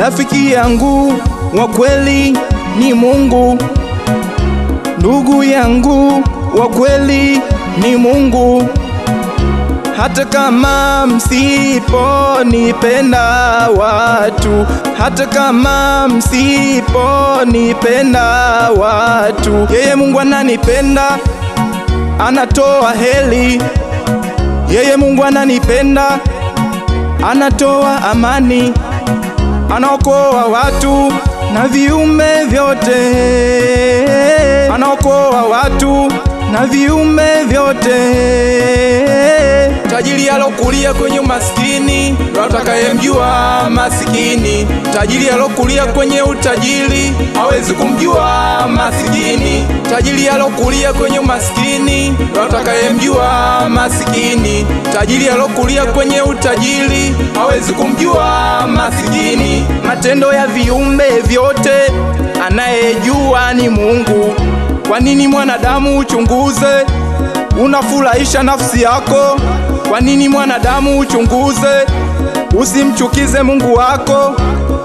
Rafiki yangu wa kweli ni Mungu, ndugu yangu wa kweli ni Mungu. Hata kama msipo msiponipenda watu, hata kama msiponipenda watu, yeye Mungu ananipenda, anatoa heli Yeye Mungu ananipenda, anatoa amani, anaokoa watu na viumbe vyote, anaokoa watu na viumbe vyote. Tajiri alokulia kwenye umaskini ndo atakayemjua masikini. Tajiri alokulia kwenye utajiri hawezi kumjua masikini. Tajiri alokulia kwenye umaskini ndo atakayemjua masikini. Tajiri alokulia kwenye utajiri hawezi kumjua masikini. Matendo ya viumbe vyote anayejua ni Mungu. Kwa nini mwanadamu uchunguze? Unafurahisha nafsi yako. Kwa nini mwanadamu uchunguze? Usimchukize Mungu wako.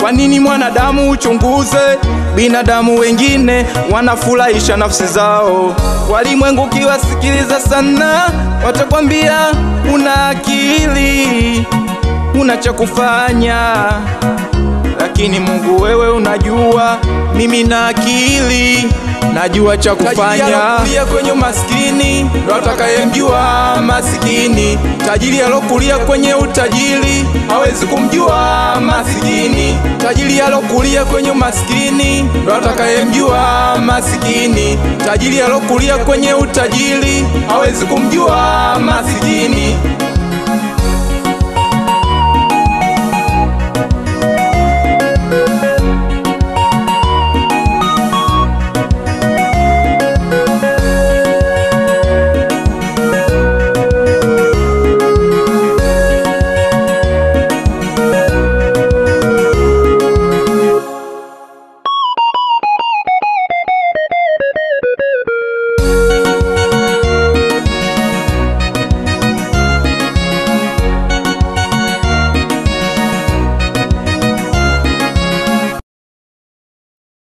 Kwa nini mwanadamu uchunguze? Binadamu wengine wanafurahisha nafsi zao. Walimwengu kiwasikiliza sana, watakwambia una akili, una cha kufanya lakini Mungu wewe unajua mimi na akili najua cha kufanya. Tajiri kwenye maskini ndo atakayemjua masikini. Tajiri alokulia kwenye utajiri hawezi kumjua masikini. Tajiri alokulia kwenye maskini ndo atakayemjua masikini. Tajiri alokulia kwenye utajiri hawezi kumjua masikini.